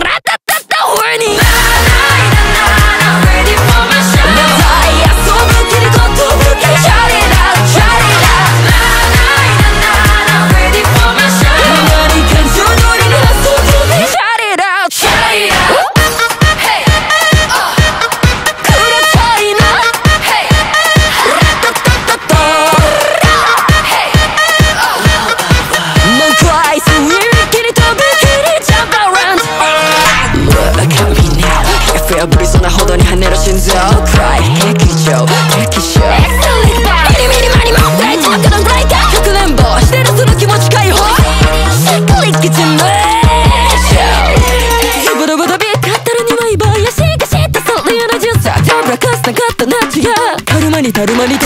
rata! なほどに跳ねる心臓 Cry 劇場劇場 Excellent ミミマンのこしてるその気持ちシックリッブドブドビカにはいやう理由のジュースタブラカスナチにたるまに